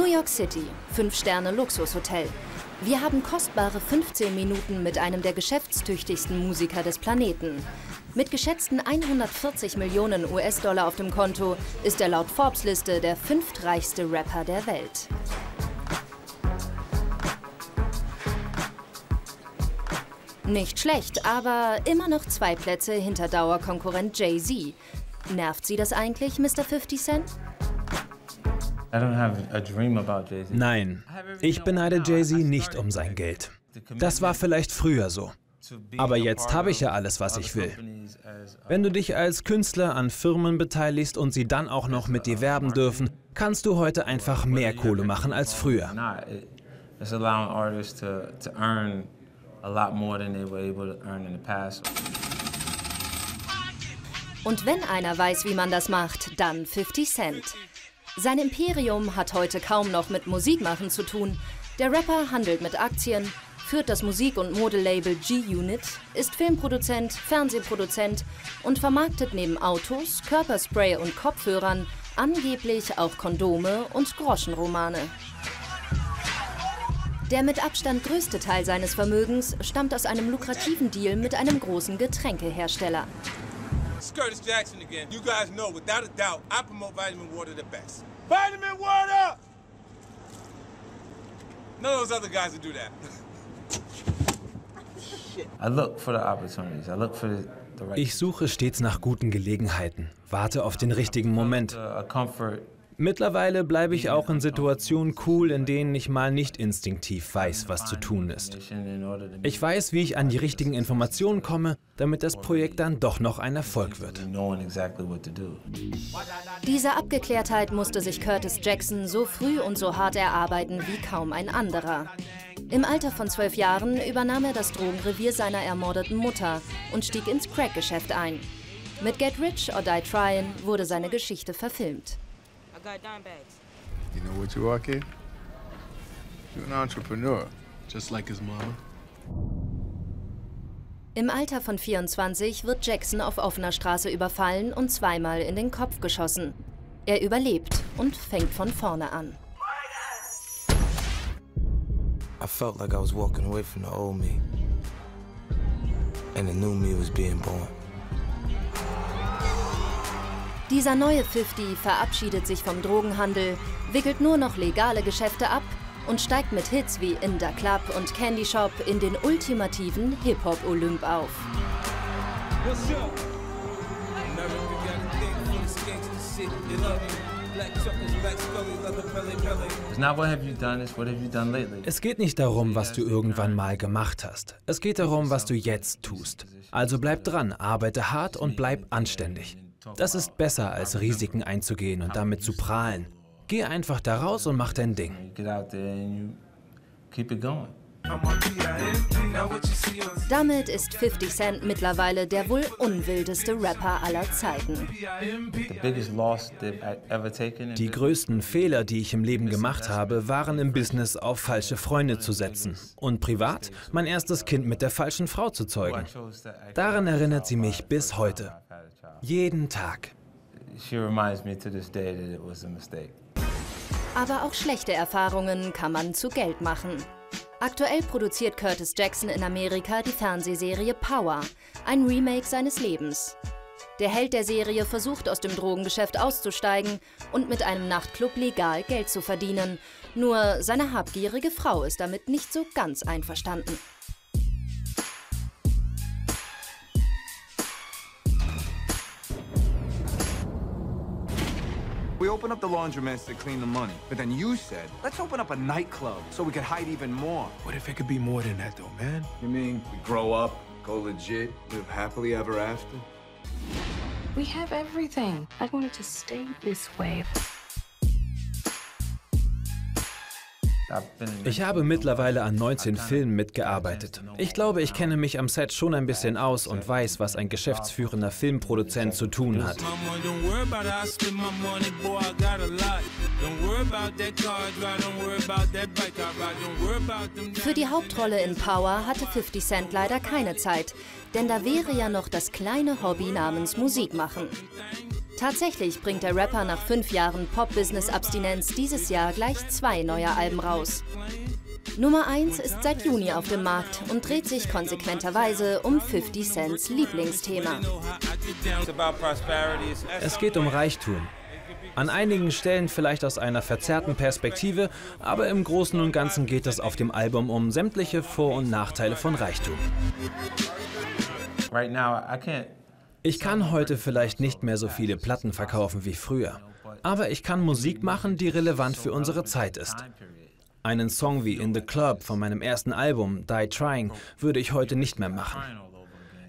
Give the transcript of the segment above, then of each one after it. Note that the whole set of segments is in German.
New York City, 5-Sterne-Luxushotel. Wir haben kostbare 15 Minuten mit einem der geschäftstüchtigsten Musiker des Planeten. Mit geschätzten 140 Millionen US-Dollar auf dem Konto ist er laut Forbes-Liste der fünftreichste Rapper der Welt. Nicht schlecht, aber immer noch zwei Plätze hinter Dauerkonkurrent Jay-Z. Nervt Sie das eigentlich, Mr. 50 Cent? Nein, ich beneide Jay-Z nicht um sein Geld. Das war vielleicht früher so. Aber jetzt habe ich ja alles, was ich will. Wenn du dich als Künstler an Firmen beteiligst und sie dann auch noch mit dir werben dürfen, kannst du heute einfach mehr Kohle machen als früher. Und wenn einer weiß, wie man das macht, dann 50 Cent. Sein Imperium hat heute kaum noch mit Musikmachen zu tun. Der Rapper handelt mit Aktien, führt das Musik- und Modelabel G-Unit, ist Filmproduzent, Fernsehproduzent und vermarktet neben Autos, Körperspray und Kopfhörern angeblich auch Kondome und Groschenromane. Der mit Abstand größte Teil seines Vermögens stammt aus einem lukrativen Deal mit einem großen Getränkehersteller. Curtis Jackson again. You guys know, without a doubt, I promote vitamin water the best. Vitamin water! None of those other guys would do that. Ich suche stets nach guten Gelegenheiten, warte auf den richtigen Moment. Mittlerweile bleibe ich auch in Situationen cool, in denen ich mal nicht instinktiv weiß, was zu tun ist. Ich weiß, wie ich an die richtigen Informationen komme, damit das Projekt dann doch noch ein Erfolg wird. Diese Abgeklärtheit musste sich Curtis Jackson so früh und so hart erarbeiten wie kaum ein anderer. Im Alter von zwölf Jahren übernahm er das Drogenrevier seiner ermordeten Mutter und stieg ins Crack-Geschäft ein. Mit Get Rich or Die Tryin' wurde seine Geschichte verfilmt. I got dime bags. You know what you are, kid? You're an entrepreneur, just like his mama. Im Alter von 24 wird Jackson auf offener Straße überfallen und zweimal in den Kopf geschossen. Er überlebt und fängt von vorne an. I felt like I was walking away from the old me. And the new me was being born. Dieser neue 50 verabschiedet sich vom Drogenhandel, wickelt nur noch legale Geschäfte ab und steigt mit Hits wie In the Club und Candy Shop in den ultimativen Hip-Hop-Olymp auf. Es geht nicht darum, was du irgendwann mal gemacht hast. Es geht darum, was du jetzt tust. Also bleib dran, arbeite hart und bleib anständig. Das ist besser, als Risiken einzugehen und damit zu prahlen. Geh einfach da raus und mach dein Ding. Damit ist 50 Cent mittlerweile der wohl unwildeste Rapper aller Zeiten. Die größten Fehler, die ich im Leben gemacht habe, waren im Business auf falsche Freunde zu setzen und privat mein erstes Kind mit der falschen Frau zu zeugen. Daran erinnert sie mich bis heute. Jeden Tag. Aber auch schlechte Erfahrungen kann man zu Geld machen. Aktuell produziert Curtis Jackson in Amerika die Fernsehserie Power, ein Remake seines Lebens. Der Held der Serie versucht aus dem Drogengeschäft auszusteigen und mit einem Nachtclub legal Geld zu verdienen. Nur seine habgierige Frau ist damit nicht so ganz einverstanden. We opened up the laundromats to clean the money. But then you said, let's open up a nightclub so we could hide even more. What if it could be more than that, though, man? You mean we grow up, go legit, live happily ever after? We have everything. I wanted to stay this way. Ich habe mittlerweile an 19 Filmen mitgearbeitet. Ich glaube, ich kenne mich am Set schon ein bisschen aus und weiß, was ein geschäftsführender Filmproduzent zu tun hat. Für die Hauptrolle in Power hatte 50 Cent leider keine Zeit, denn da wäre ja noch das kleine Hobby namens Musik machen. Tatsächlich bringt der Rapper nach fünf Jahren Pop-Business-Abstinenz dieses Jahr gleich zwei neue Alben raus. Nummer 1 ist seit Juni auf dem Markt und dreht sich konsequenterweise um 50 Cents Lieblingsthema. Es geht um Reichtum. An einigen Stellen vielleicht aus einer verzerrten Perspektive, aber im Großen und Ganzen geht es auf dem Album um sämtliche Vor- und Nachteile von Reichtum. Ich kann heute vielleicht nicht mehr so viele Platten verkaufen wie früher, aber ich kann Musik machen, die relevant für unsere Zeit ist. Einen Song wie In the Club von meinem ersten Album, Die Trying, würde ich heute nicht mehr machen.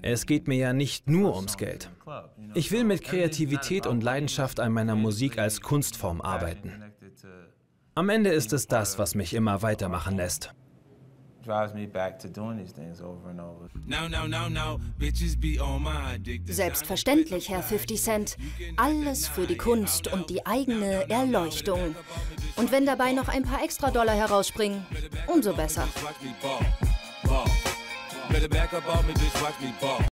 Es geht mir ja nicht nur ums Geld. Ich will mit Kreativität und Leidenschaft an meiner Musik als Kunstform arbeiten. Am Ende ist es das, was mich immer weitermachen lässt. Selbstverständlich, Herr 50 Cent. Alles für die Kunst und die eigene Erleuchtung. Und wenn dabei noch ein paar extra Dollar herausspringen, umso besser.